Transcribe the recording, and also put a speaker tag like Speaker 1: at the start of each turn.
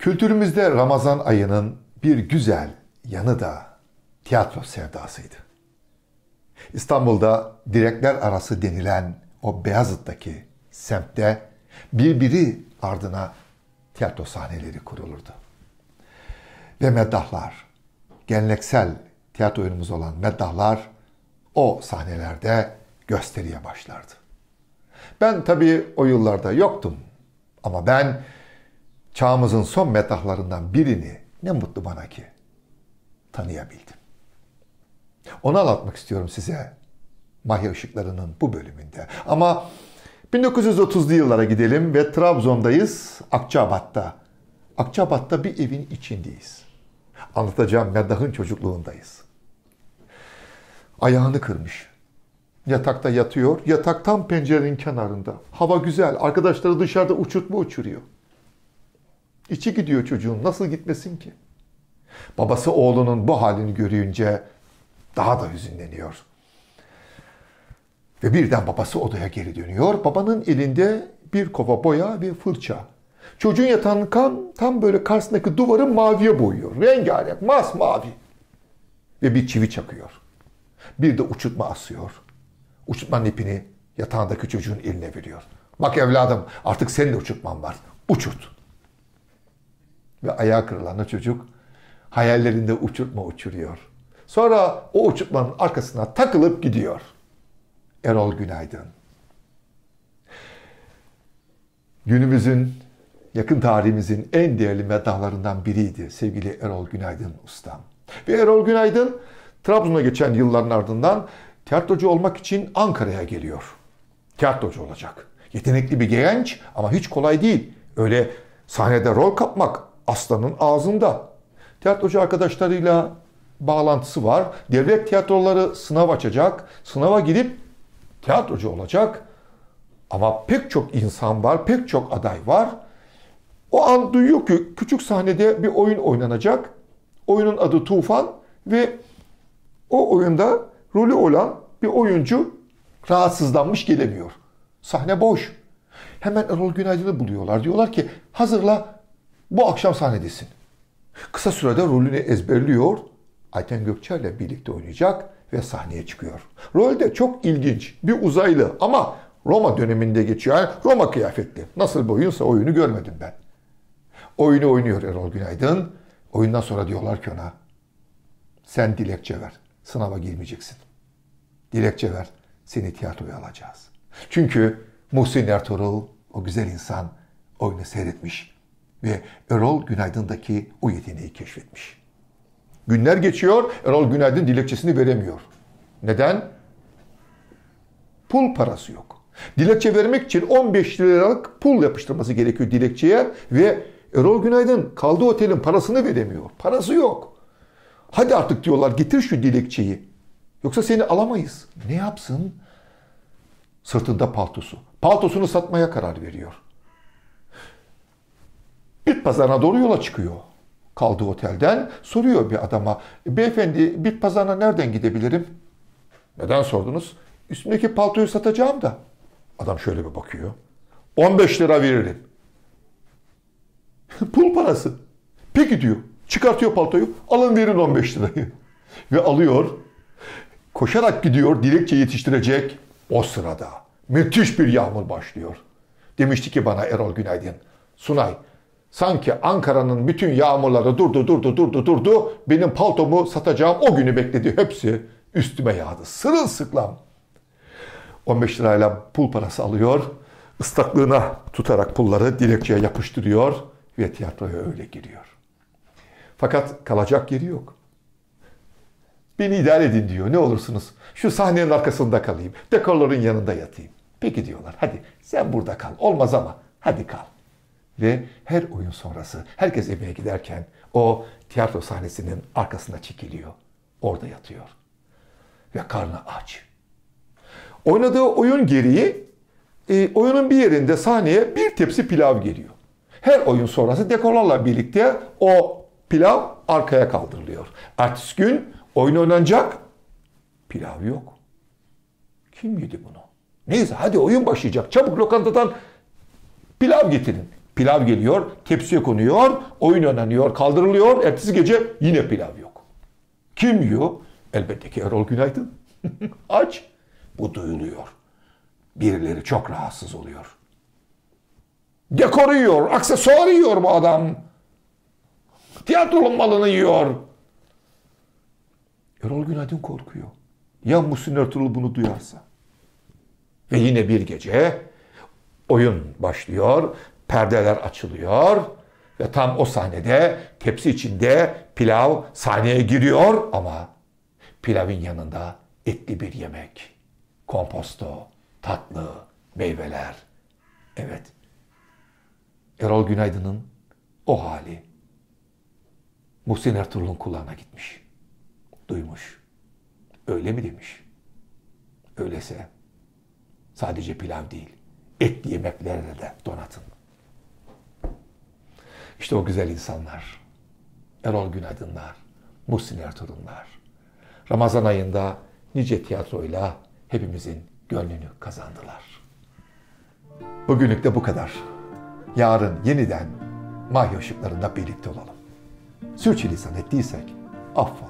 Speaker 1: Kültürümüzde Ramazan ayının bir güzel yanı da tiyatro sevdasıydı. İstanbul'da direkler arası denilen o Beyazıt'taki semtte birbiri ardına tiyatro sahneleri kurulurdu. Ve meddahlar, geleneksel tiyatro oyunumuz olan meddahlar o sahnelerde gösteriye başlardı. Ben tabii o yıllarda yoktum ama ben çağımızın son meddahlarından birini ne mutlu bana ki tanıyabildim. Onu anlatmak istiyorum size Mahya Işıkları'nın bu bölümünde. Ama 1930'lu yıllara gidelim ve Trabzon'dayız, Akçabat'ta. Akçabat'ta bir evin içindeyiz. Anlatacağım Meddah'ın çocukluğundayız. Ayağını kırmış. Yatakta yatıyor. Yatak tam pencerenin kenarında. Hava güzel. Arkadaşları dışarıda uçurtma uçuruyor. İçi gidiyor çocuğun. Nasıl gitmesin ki? Babası oğlunun bu halini görünce daha da hüzünleniyor. Ve birden babası odaya geri dönüyor. Babanın elinde bir kova boya ve fırça. Çocuğun yatağının kan tam böyle karşısındaki duvarı maviye boyuyor. Rengarenk, masmavi. Ve bir çivi çakıyor. Bir de uçurtma asıyor. Uçurtmanın ipini yatağındaki çocuğun eline veriyor. Bak evladım artık senin de uçurtman var. Uçurt. Ve ayağı kırılan çocuk hayallerinde uçurtma uçuruyor. Sonra o uçurtmanın arkasına takılıp gidiyor. Erol Günaydın. Günümüzün, yakın tarihimizin en değerli meddahlarından biriydi sevgili Erol Günaydın ustam. Ve Erol Günaydın Trabzon'a geçen yılların ardından tiyatrocu olmak için Ankara'ya geliyor. Tiyatrocu olacak. Yetenekli bir genç ama hiç kolay değil. Öyle sahnede rol kapmak aslanın ağzında. Tiyatrocu arkadaşlarıyla bağlantısı var. Devlet tiyatroları sınav açacak. Sınava girip tiyatrocu olacak. Ama pek çok insan var, pek çok aday var. O an duyuyor ki küçük sahnede bir oyun oynanacak. Oyunun adı Tufan ve o oyunda rolü olan bir oyuncu rahatsızlanmış gelemiyor. Sahne boş. Hemen Erol Günaydın'ı buluyorlar. Diyorlar ki hazırla bu akşam sahnedesin. Kısa sürede rolünü ezberliyor. Ayten Gökçer ile birlikte oynayacak ve sahneye çıkıyor. Rol de çok ilginç. Bir uzaylı ama Roma döneminde geçiyor. Yani Roma kıyafetli. Nasıl bir oyunsa oyunu görmedim ben. Oyunu oynuyor Erol Günaydın. Oyundan sonra diyorlar ki ona sen dilekçe ver. Sınava girmeyeceksin. Dilekçe ver. Seni tiyatroya alacağız. Çünkü Muhsin Ertuğrul o güzel insan oyunu seyretmiş ve Erol Günaydın'daki o yeteneği keşfetmiş. Günler geçiyor, Erol Günaydın dilekçesini veremiyor. Neden? Pul parası yok. Dilekçe vermek için 15 liralık pul yapıştırması gerekiyor dilekçeye ve Erol Günaydın kaldığı otelin parasını veremiyor. Parası yok. Hadi artık diyorlar getir şu dilekçeyi. Yoksa seni alamayız. Ne yapsın? Sırtında paltosu. Paltosunu satmaya karar veriyor. Bit pazarına doğru yola çıkıyor. Kaldığı otelden soruyor bir adama. Beyefendi bit pazarına nereden gidebilirim? Neden sordunuz? Üstümdeki paltoyu satacağım da. Adam şöyle bir bakıyor. 15 lira veririm. Pul parası. Peki diyor. Çıkartıyor paltoyu. Alın verin 15 lirayı. Ve alıyor. Koşarak gidiyor. Dilekçe yetiştirecek. O sırada müthiş bir yağmur başlıyor. Demişti ki bana Erol Günaydın. Sunay sanki Ankara'nın bütün yağmurları durdu durdu durdu durdu. Benim paltomu satacağım o günü bekledi. Hepsi üstüme yağdı. Sırılsıklam. 15 lirayla pul parası alıyor. Islaklığına tutarak pulları dilekçeye yapıştırıyor ve tiyatroya öyle giriyor. Fakat kalacak yeri yok. Beni idare edin diyor. Ne olursunuz. Şu sahnenin arkasında kalayım. Dekorların yanında yatayım. Peki diyorlar. Hadi sen burada kal. Olmaz ama hadi kal. Ve her oyun sonrası herkes evine giderken o tiyatro sahnesinin arkasına çekiliyor. Orada yatıyor. Ve karnı aç. Oynadığı oyun gereği e, oyunun bir yerinde sahneye bir tepsi pilav geliyor. Her oyun sonrası dekorlarla birlikte o pilav arkaya kaldırılıyor. Ertesi gün oyun oynanacak. Pilav yok. Kim yedi bunu? Neyse hadi oyun başlayacak. Çabuk lokantadan pilav getirin. Pilav geliyor, tepsiye konuyor, oyun oynanıyor, kaldırılıyor. Ertesi gece yine pilav yok. Kim yiyor? Elbette ki Erol Günaydın. Aç. Bu duyuluyor. Birileri çok rahatsız oluyor. Dekor yiyor, aksesuar yiyor bu adam. Tiyatronun malını yiyor. Erol Günaydın korkuyor. Ya Muhsin Ertuğrul bunu duyarsa? Ve yine bir gece oyun başlıyor, perdeler açılıyor ve tam o sahnede tepsi içinde pilav sahneye giriyor ama pilavın yanında etli bir yemek, komposto, tatlı, meyveler. Evet. Erol Günaydın'ın o hali Muhsin Ertuğrul'un kulağına gitmiş. Duymuş. Öyle mi demiş? Öyleyse sadece pilav değil, etli yemeklerle de donatın. İşte o güzel insanlar. Erol Günaydınlar, Muhsin Ertuğrul'lar. Ramazan ayında nice tiyatroyla hepimizin gönlünü kazandılar. Bugünlük de bu kadar. Yarın yeniden mahya ışıklarında birlikte olalım. Sürçülisan ettiysek affola.